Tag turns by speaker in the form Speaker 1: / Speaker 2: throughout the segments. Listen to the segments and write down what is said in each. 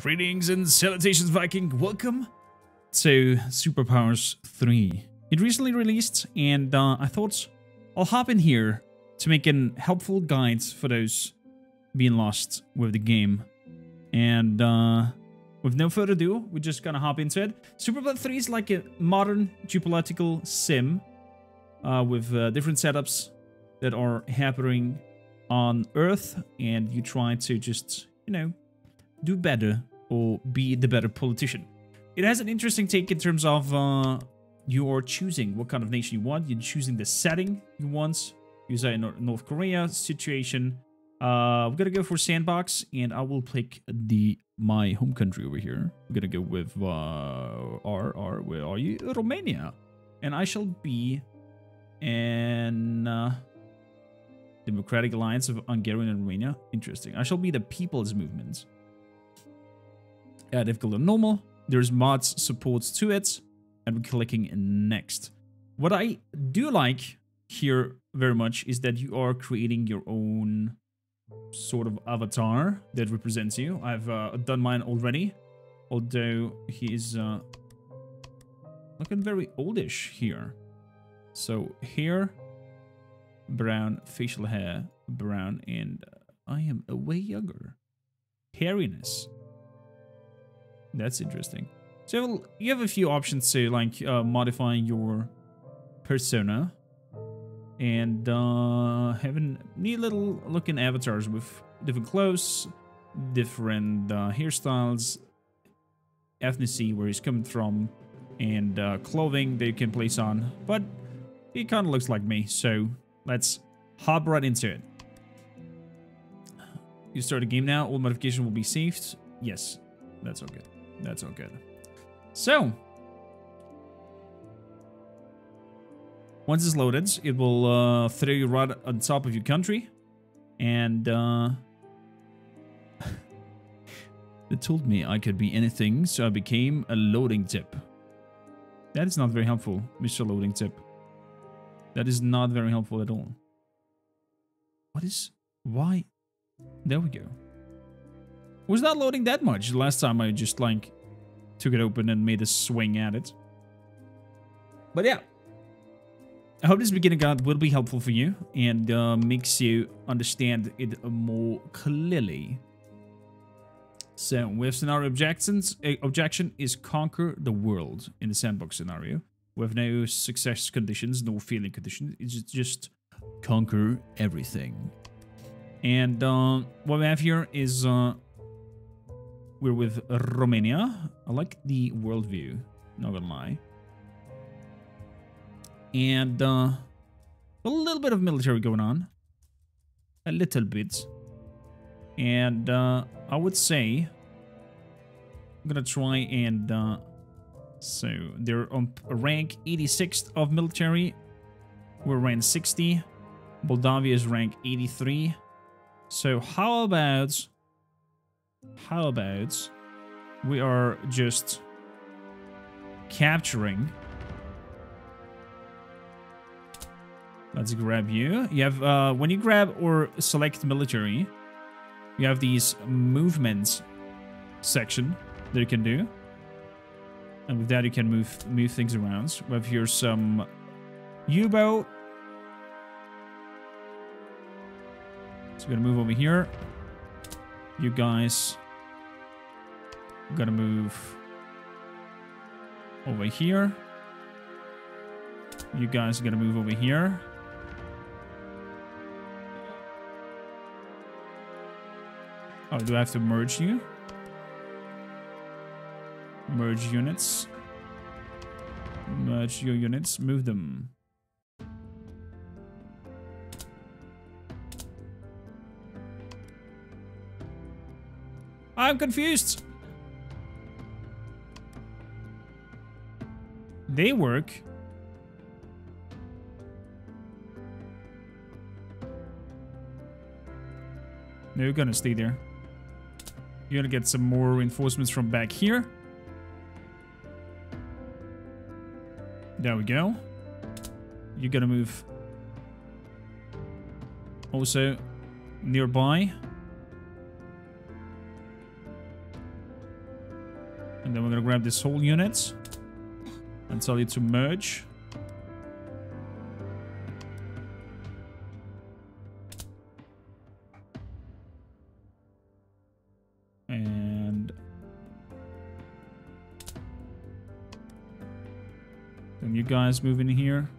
Speaker 1: Greetings and salutations, Viking. Welcome to Superpowers 3. It recently released, and uh, I thought I'll hop in here to make an helpful guide for those being lost with the game. And uh, with no further ado, we're just gonna hop into it. Superpower 3 is like a modern geopolitical sim uh, with uh, different setups that are happening on Earth, and you try to just, you know, do better or be the better politician. It has an interesting take in terms of uh, you are choosing what kind of nation you want. You're choosing the setting you want. Use a North Korea situation. Uh, we're gonna go for sandbox, and I will pick the my home country over here. We're gonna go with uh, R R. Where are you? Romania, and I shall be an uh, Democratic Alliance of Hungarian and Romania. Interesting. I shall be the People's Movement uh, difficult and normal. There's mods supports to it, and we're clicking next. What I do like here very much is that you are creating your own sort of avatar that represents you. I've uh, done mine already, although he's uh, looking very oldish here. So here, brown facial hair, brown, and I am a way younger. Hairiness, that's interesting. So you have a few options to like uh, modifying your persona and uh, having neat little looking avatars with different clothes, different uh, hairstyles, ethnicity where he's coming from, and uh, clothing that you can place on. But he kind of looks like me, so let's hop right into it. You start a game now. All modification will be saved. Yes, that's all good. That's all good. So, once it's loaded, it will uh, throw you right on top of your country. And uh, it told me I could be anything, so I became a loading tip. That is not very helpful, Mr. Loading Tip. That is not very helpful at all. What is... Why? There we go was not loading that much. Last time I just like took it open and made a swing at it. But yeah. I hope this beginning guide will be helpful for you and uh, makes you understand it more clearly. So, with scenario objections, uh, objection is conquer the world in the sandbox scenario. With no success conditions, no failing conditions. It's just conquer everything. And uh, what we have here is uh, we're with Romania. I like the worldview, not gonna lie. And uh, a little bit of military going on. A little bit. And uh, I would say I'm gonna try and uh, so they're on rank 86th of military. We're rank 60. Moldavia is rank 83. So how about how about we are just capturing Let's grab you. You have, uh, when you grab or select military, you have these movements section that you can do. And with that, you can move move things around. We have here some U-boat. So we're gonna move over here. You guys gonna move over here. You guys gonna move over here. Oh, do I have to merge you? Merge units. Merge your units. Move them. I'm confused. They work. No, you're gonna stay there. You're gonna get some more reinforcements from back here. There we go. You're gonna move also nearby. And then we're gonna grab this whole unit and tell you to merge. And then you guys move in here.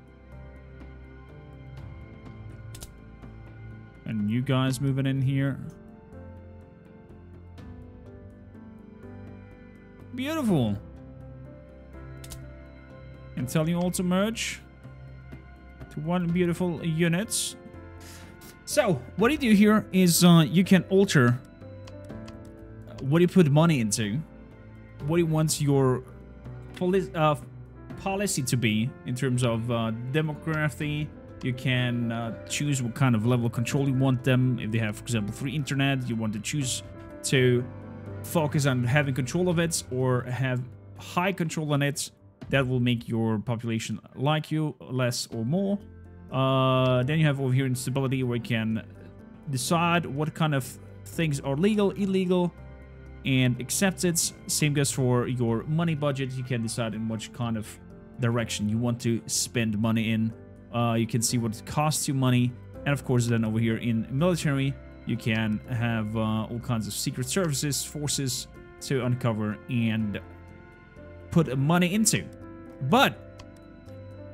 Speaker 1: And you guys moving in here. Beautiful. And tell you all to merge to one beautiful unit. So, what you do here is uh, you can alter what you put money into, what you want your poli uh, policy to be in terms of uh, demography. You can uh, choose what kind of level of control you want them. If they have, for example, free internet, you want to choose to focus on having control of it or have high control on it. That will make your population like you less or more. Uh, then you have over here instability where you can decide what kind of things are legal, illegal, and accept it. Same goes for your money budget. You can decide in which kind of direction you want to spend money in. Uh, you can see what it costs you money. And of course, then over here in military, you can have uh, all kinds of secret services, forces to uncover and put money into. But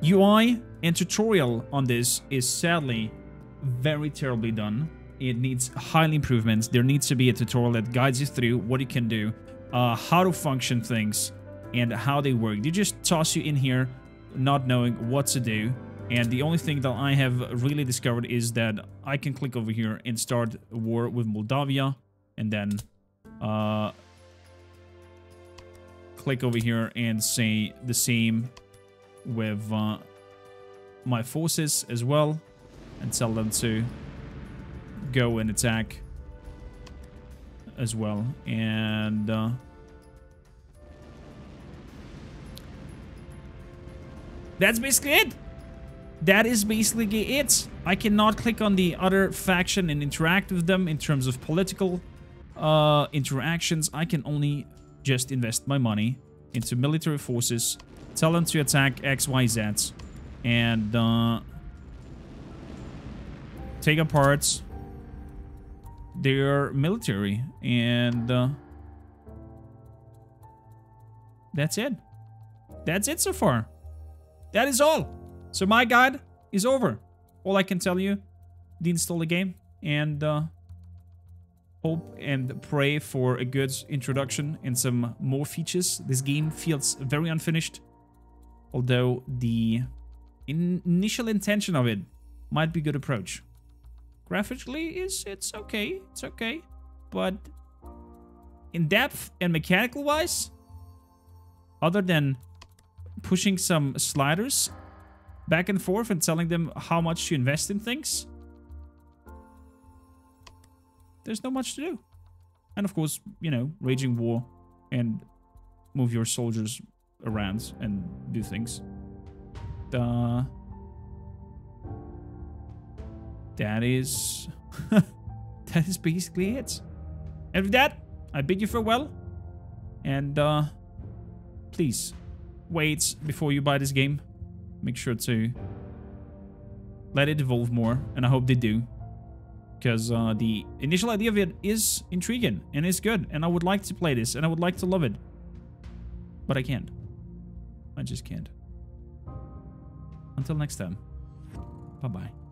Speaker 1: UI and tutorial on this is sadly very terribly done. It needs highly improvements. There needs to be a tutorial that guides you through what you can do, uh, how to function things, and how they work. They just toss you in here not knowing what to do. And the only thing that I have really discovered is that I can click over here and start a war with Moldavia. And then uh, click over here and say the same with uh, my forces as well. And tell them to go and attack as well. And... Uh, that's basically it. That is basically it. I cannot click on the other faction and interact with them in terms of political uh, interactions. I can only just invest my money into military forces, tell them to attack XYZ, and uh, take apart their military. And uh, that's it. That's it so far. That is all. So my guide is over. All I can tell you, deinstall the game and uh, hope and pray for a good introduction and some more features. This game feels very unfinished, although the in initial intention of it might be good approach. Graphically, is it's okay, it's okay, but in depth and mechanical wise, other than pushing some sliders back and forth and telling them how much to invest in things, there's not much to do. And of course, you know, waging war and move your soldiers around and do things. Uh, that is... that is basically it. And with that, I bid you farewell. And, uh, please, wait before you buy this game make sure to let it evolve more, and I hope they do. Because uh, the initial idea of it is intriguing, and is good, and I would like to play this, and I would like to love it. But I can't. I just can't. Until next time. Bye-bye.